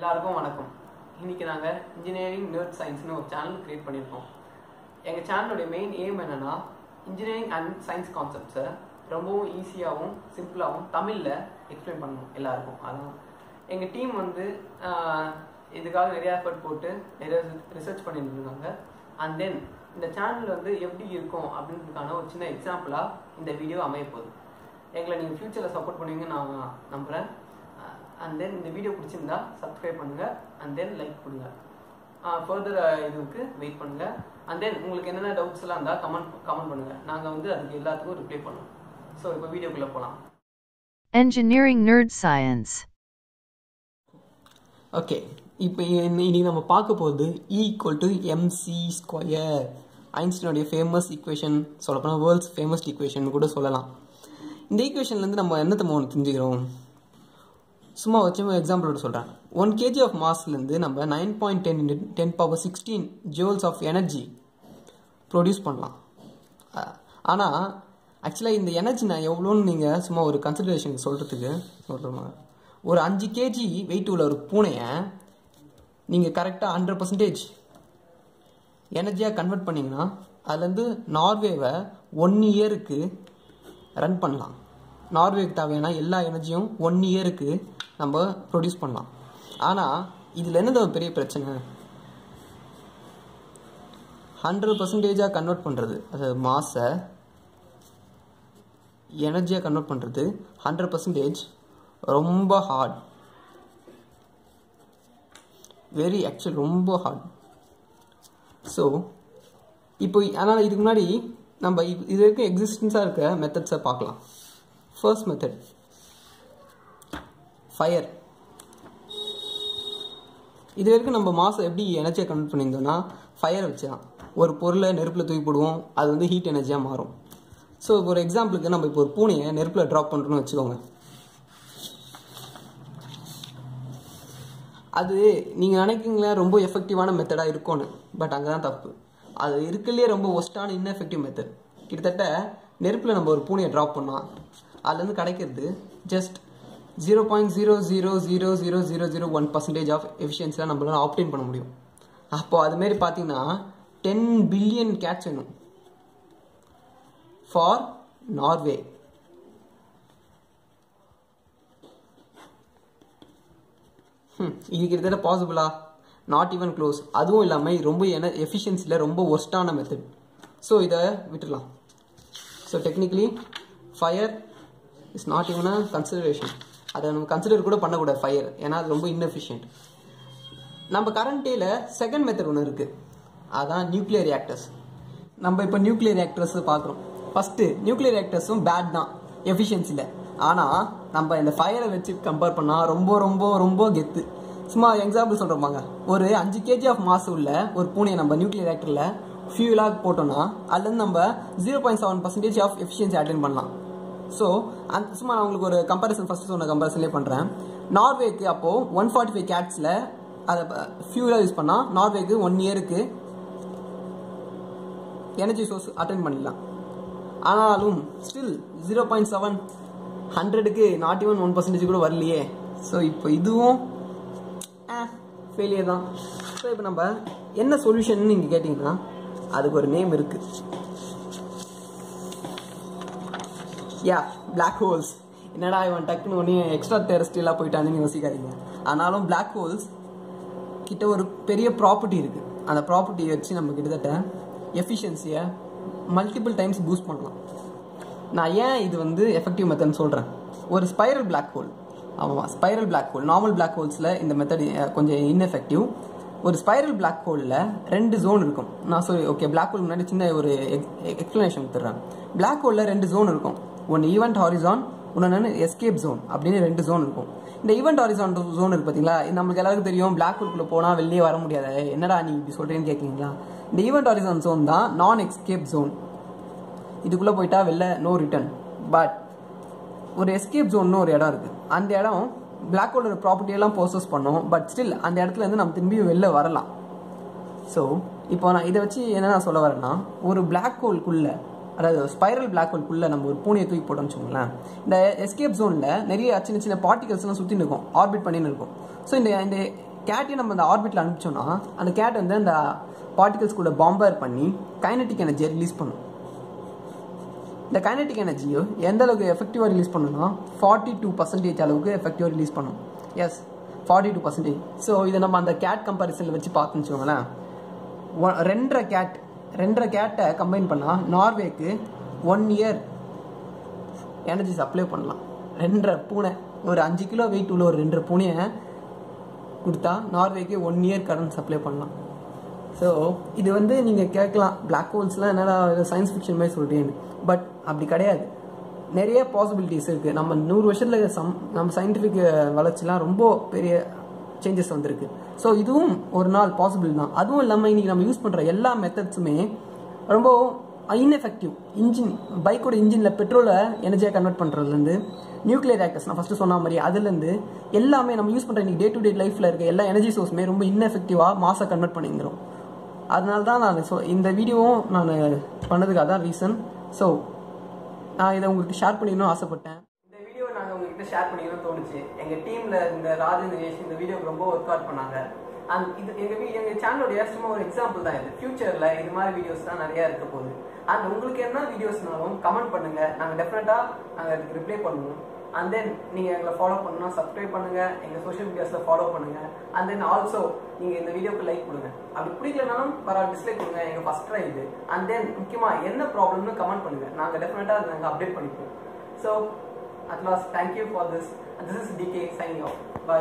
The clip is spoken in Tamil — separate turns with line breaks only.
எல்லாருக்கும் வணக்கம். இன்னைக்கு நாங்கள் இன்ஜினியரிங் நர்ட் சயின்ஸ்னு ஒரு சேனல் கிரியேட் பண்ணியிருக்கோம். எங்கள் சேனலுடைய மெயின் எய்ம் என்னென்னா இன்ஜினியரிங் அண்ட் சயின்ஸ் கான்செப்ட்ஸை ரொம்பவும் ஈஸியாகவும் சிம்பிளாகவும் தமிழில் எக்ஸ்பிளைன் பண்ணணும் எல்லாருக்கும். அதான் எங்கள் டீம் வந்து இதுக்காக நிறையா எஃபர்ட் போட்டு நிறைய ரிசர்ச் பண்ணிட்டு இருக்காங்க அண்ட் தென் இந்த சேனல் வந்து எப்படி இருக்கும் அப்படின்றதுக்கான ஒரு சின்ன எக்ஸாம்பிளாக இந்த வீடியோ அமைய போகுது. எங்களை நீங்கள் ஃப்யூச்சரில் சப்போர்ட் பண்ணுவீங்கன்னு நான் நம்புகிறேன் அண்ட் தென் இந்த வீடியோ பிடிச்சிருந்தா சப்ஸ்கிரைப் பண்ணுங்க. அண்ட் தென் லைக் கொடுங்க. ஃபர்தர் இதுக்கு வெயிட் பண்ணுங்க. அண்ட் தென் உங்களுக்கு என்னென்ன டவுட்ஸ் எல்லாம் இருந்தால் கமெண்ட் கமெண்ட் பண்ணுங்க. நாங்கள் வந்து அதுக்கு எல்லாத்துக்கும் ரிப்ளை பண்ணுவோம். ஸோ இப்போ வீடியோக்குள்ளே போகலாம்
Engineering Nerd Science.
ஓகே இப்போ இன்னைக்கு நம்ம பார்க்க போகிறது E equal to MC square ஐன்ஸ்டனுடைய famous equation சொல்லப்போனால் வேர்ல்ட்ஸ் ஃபேமஸ் ஈக்குவேஷன் கூட சொல்லலாம். இந்த ஈக்குவேஷன்லேருந்து நம்ம என்ன நம்ம ஒன்று தெரிஞ்சுக்கிறோம்? சும்மா வச்சு எக்ஸாம்பிளோட சொல்கிறேன் ஒன் கேஜி ஆஃப் மாஸ்லேருந்து நம்ம nine point ten ten power sixteen joules of energy produce பண்ணலாம். ஆனால் ஆக்சுவலாக இந்த எனர்ஜி நான் எவ்வளோன்னு நீங்கள் சும்மா ஒரு கன்சிடரேஷன் சொல்கிறதுக்கு சொல்கிறோமா ஒரு அஞ்சு கேஜி வெயிட் உள்ள ஒரு பூனையை நீங்கள் கரெக்டாக ஹண்ட்ரட் பர்சன்டேஜ் எனர்ஜியாக கன்வெர்ட் பண்ணிங்கன்னா அதுலேருந்து நார்வேவை ஒன் இயருக்கு ரன் பண்ணலாம். நார்வேக்கு தேவையான எல்லா எனர்ஜியும் ஒன் இயருக்கு நம்ம ப்ரொடியூஸ் பண்ணலாம். ஆனால் இதில் என்னது ஒரு பெரிய பிரச்சனை? ஹண்ட்ரட் பர்சன்டேஜாக கன்வெர்ட் பண்ணுறது அதாவது மாஸை எனர்ஜியாக கன்வெர்ட் பண்ணுறது ஹண்ட்ரட் பர்சன்டேஜ் ரொம்ப ஹார்ட் வெரி ஆக்சுவல் ரொம்ப ஹார்ட் ஸோ இப்போ அதனால் இதுக்கு முன்னாடி நம்ம இது இது வரைக்கும் எக்ஸிஸ்டன்ஸாக இருக்க மெத்தட்ஸை பார்க்கலாம். ஃபர்ஸ்ட் மெத்தட் ஃபயர் இது வரைக்கும் நம்ம மாதம் எப்படி எனர்ஜியை கன்வெர்ட் பண்ணியிருந்தோம்னா ஃபயர் வச்சு தான் ஒரு பொருளை நெருப்பில் தூக்கி போடுவோம். அது வந்து ஹீட் எனர்ஜியாக மாறும். ஸோ இப்போ ஒரு எக்ஸாம்பிளுக்கு நம்ம இப்போ ஒரு பூனையை நெருப்பில் ட்ராப் பண்ணுறோன்னு வச்சுக்கோங்க. அது நீங்கள் நினைக்கிறீங்களா ரொம்ப எஃபெக்டிவான மெத்தடாக இருக்கும்னு? பட் அங்கே தான் தப்பு. அது இருக்குல்லையே ரொம்ப ஒஸ்டான இன்எஃபெக்டிவ் மெத்தட் கிட்டத்தட்ட நெருப்பில் நம்ம ஒரு பூனையை ட்ராப் பண்ணலாம். அதுலேருந்து கிடைக்கிறது just zero point zero zero zero zero zero zero one percentage of எஃபிஷியன்ஸில் நம்மளால் ஆப்டைன் பண்ண முடியும். அப்போது அதுமாரி பார்த்தீங்கன்னா டென் பில்லியன் கேட்ச் வேணும். ஃபார் நார்வே hmm, இது கிட்டத்தட்ட பாசிபிளா நாட் ஈவன் க்ளோஸ் அதுவும் இல்லாமல் ரொம்ப என எஃபிஷியன்சியில் ரொம்ப ஒர்ஸ்டான மெத்தட் ஸோ இதை விட்டுடலாம். So technically fire is not even a consideration அதை நம்ம கன்சிடர் கூட பண்ணக்கூடாது ஃபயர் ஏன்னா அது ரொம்ப இன்எஃபிஷியன்ட் நம்ம கரண்ட் டேல செகண்ட் மெத்தட் ஒன்று இருக்குது அதான் நியூக்ளியர் ரியாக்டர்ஸ் நம்ம இப்போ நியூக்ளியர் ரியாக்டர்ஸ் பார்க்குறோம். ஃபஸ்ட்டு நியூக்ளியர் ரியாக்டர்ஸும் பேட் தான். எஃபிஷியன்சியில் ஆனால் நம்ம இந்த ஃபயரை வச்சு கம்பேர் பண்ணால் ரொம்ப ரொம்ப ரொம்ப கெத்து. சும்மா எக்ஸாம்பிள் சொல்கிறோம்பாங்க ஒரு அஞ்சு கேஜி ஆஃப் மாஸ் உள்ள ஒரு பூனையை நம்ம நியூக்ளியர் ரியாக்டரில் ஃபியூலாக போட்டோம்னா அதுலேருந்து நம்ம zero point seven percentage of efficiency attain பண்ணலாம். ஸோ அந்த சும்மா நான் உங்களுக்கு ஒரு கம்பேரிசன் ஃபஸ்ட்டு சொன்ன கம்பேரிசன்லேயே பண்ணுறேன் நார்வேக்கு அப்போது ஒன் ஃபார்ட்டி ஃபைவ் கேட்ஸில் அதை ஃபியூலாக யூஸ் பண்ணால் நார்வேக்கு ஒன் இயருக்கு எனர்ஜி சோர்ஸ் அட்டன் பண்ணிடலாம் ஆனாலும் ஸ்டில் ஜீரோ பாயிண்ட் செவன் ஹண்ட்ரடுக்கு நாட் ஈவன் ஒன் பர்சன்டேஜ் கூட வரலையே. ஸோ இப்போ இதுவும் ஃபெயிலியர் தான். ஸோ இப்போ நம்ம என்ன சொல்யூஷன் நீங்கள் கேட்டிங்கன்னா அதுக்கு ஒரு நேம் இருக்குது யா பிளாக் ஹோல்ஸ் என்னடா இவன் டக்குன்னு ஒன்று எக்ஸ்ட்ரா டெரஸ்ட்ரியலாக போயிட்டான்னு யோசிக்காதீங்க. ஆனாலும் பிளாக் ஹோல்ஸ் கிட்ட ஒரு பெரிய ப்ராப்பர்ட்டி இருக்குது அந்த ப்ராப்பர்ட்டியை வச்சு நம்ம கிட்டத்தட்ட எஃபிஷியன்சியை மல்டிபிள் டைம்ஸ் பூஸ்ட் பண்ணலாம். நான் ஏன் இது வந்து எஃபெக்டிவ் மெத்தட்னு சொல்கிறேன் ஒரு ஸ்பைரல் பிளாக் ஹோல் ஆமாம் spiral black hole normal black ஹோல்ஸில் இந்த மெத்தட் கொஞ்சம் இன்எஃபெக்டிவ் ஒரு ஸ்பைரல் பிளாக் ஹோலில் ரெண்டு ஜோன் இருக்கும். நான் சொல்லி ஓகே பிளாக் ஹோல் முன்னாடி சின்ன ஒரு எக்ஸ்ப்ளனேஷன் கொடுத்துட்றேன் பிளாக் ஹோலில் ரெண்டு ஜோன் இருக்கும். ஒன்று ஈவெண்ட் ஹாரிசான் இன்னொன்று எஸ்கேப் ஜோன் அப்படின்னு ரெண்டு ஜோன் இருக்கும். இந்த ஈவெண்ட் ஹாரிசான் ஜோன் இருக்கு பார்த்தீங்களா நம்மளுக்கு எல்லாருக்கும் தெரியும். பிளாக் ஹோல்குள்ளே போனால் வெளியே வர முடியாது. என்னடா நீ இப்படி சொல்கிறேன்னு கேட்குறீங்களா இந்த ஈவெண்ட் ஹாரிசான் ஜோன் தான் நான் எஸ்கேப் ஜோன் இதுக்குள்ளே போயிட்டா வெளில நோ ரிட்டர்ன் பட் ஒரு எஸ்கேப் ஜோன்னு ஒரு இடம் இருக்குது அந்த இடம் பிளாக் ஹோலோட ப்ராப்பர்ட்டியெல்லாம் ப்ரோசஸ் பண்ணோம். பட் ஸ்டில் அந்த இடத்துல இருந்து நம்ம திரும்பி வெளில வரலாம். ஸோ இப்போ நான் இதை வச்சு என்ன நான் சொல்ல வரேன்னா ஒரு பிளாக் ஹோல்குள்ளே அதாவது ஸ்பைரல் பிளாக் ஹோல்குள்ளே நம்ம ஒரு பூனையை தூக்கி போட்டோம்னு வச்சுக்கோங்களேன். இந்த எஸ்கேப் ஜோனில் நிறைய சின்ன சின்ன பார்ட்டிகல்ஸ்லாம் சுற்றி இருக்கும். ஆர்பிட் பண்ணின்னு இருக்கும். ஸோ இந்த இந்த கேட்டையும் நம்ம அந்த ஆர்பிட்டில் அனுப்பிச்சோன்னா அந்த கேட் வந்து அந்த பார்ட்டிகல்ஸ் கூட பாம்பர் பண்ணி கைனட்டிக் எனர்ஜியை ரிலீஸ் பண்ணும். இந்த கைனட்டிக் எனர்ஜியோ எந்த அளவுக்கு எஃபெக்டிவாக ரிலீஸ் பண்ணுன்னா ஃபார்ட்டி டூ பர்சன்டேஜ் அளவுக்கு எஃபெக்டிவாக ரிலீஸ் பண்ணும். Yes forty two percentage so இதை நம்ம அந்த கேட் கம்பேரிசனில் வச்சு பார்த்துன்னு வச்சுக்கோங்களேன். ரெண்டரை கேட் ரெண்டரை கேட்டை கம்பைன் பண்ணால் நார்வேக்கு ஒன் இயர் எனர்ஜி சப்ளை பண்ணலாம். ரெண்டரை பூனை ஒரு அஞ்சு கிலோ வெயிட் உள்ள ஒரு ரெண்டரை பூனையை கொடுத்தா நார்வேக்கு ஒன் இயர் கரண்ட் சப்ளை பண்ணலாம். ஸோ இது வந்து நீங்கள் கேட்கலாம். பிளாக் ஹோல்ஸ்லாம் என்னடா சயின்ஸ் ஃபிக்ஷன் மாதிரி சொல்கிறேன்னு பட் அப்படி கிடையாது. நிறைய பாசிபிலிட்டிஸ் இருக்குது நம்ம நூறு வருஷத்தில் சம் நம்ம சயின்டிஃபிக் வளர்ச்சிலாம் ரொம்ப பெரிய சேஞ்சஸ் வந்திருக்கு. ஸோ இதுவும் ஒரு நாள் பாசிபிள் தான். அதுவும் இல்லாமல் இன்னைக்கு நம்ம யூஸ் பண்ணுற எல்லா மெத்தட்ஸுமே ரொம்ப இன்எஃபெக்டிவ் இன்ஜின் பைக்கோட இன்ஜினில் பெட்ரோலை எனர்ஜியாக கன்வெர்ட் பண்ணுறதுலேருந்து நியூக்ளியர் ஆக்டர்ஸ் நான் ஃபஸ்ட்டு சொன்ன மாதிரி அதுலேருந்து எல்லாமே நம்ம யூஸ் பண்ணுற இன்னைக்கு டே டு டே லைஃப்பில் இருக்க எல்லா எனர்ஜி சோர்ஸுமே ரொம்ப இன்எஃபெக்டிவாக மாசாக கன்வெர்ட் பண்ணிங்கிறோம் அதனால தான் நான் சொ இந்த வீடியோவும் நான் பண்ணதுக்கு அதான் ரீசன் ஸோ நான் இதை உங்களுக்கு ஷேர் பண்ணிக்கணும்னு ஆசைப்பட்டேன். உங்ககிட்ட ஷேர் பண்ணிக்கணும்னு தோணுச்சு. எங்கள் டீமில் இந்த ராஜேந்திர தினேஷ் இந்த வீடியோக்கு ரொம்ப ஒர்க் அவுட் பண்ணாங்க. அண்ட் இது எங்கள் வீ எங்கள் சேனலோடைய சும்மா ஒரு எக்ஸாம்பிள் தான் இது. ஃபியூச்சரில் இது மாதிரி வீடியோஸ் தான் நிறையா இருக்க போகுது. அண்ட் உங்களுக்கு என்ன வீடியோஸ்னாலும் கமெண்ட் பண்ணுங்க. நாங்கள் டெஃபினட்டாக நாங்கள் அதுக்கு ரிப்ளை பண்ணுவோம். அண்ட் தென் நீங்கள் எங்களை ஃபாலோ பண்ணணும் சப்ஸ்கிரைப் பண்ணுங்க. எங்கள் சோஷியல் மீடியாஸில் ஃபாலோ பண்ணுங்க. அண்ட் தென் ஆல்சோ நீங்கள் இந்த வீடியோக்கு லைக் கொடுங்க. அப்படி பிடிக்கலனாலும் பரவாயில்ல டிஸ்லைக் கொடுங்க. எங்கள் ஃபஸ்ட் ட்ரை இது. அண்ட் தென் முக்கியமாக என்ன ப்ராப்ளம்னு கமெண்ட் பண்ணுங்க. நாங்கள் டெஃபினட்டாக அதை நாங்கள் அப்டேட் பண்ணிப்போம். So at last, thank you for this. This is DK signing off. Bye.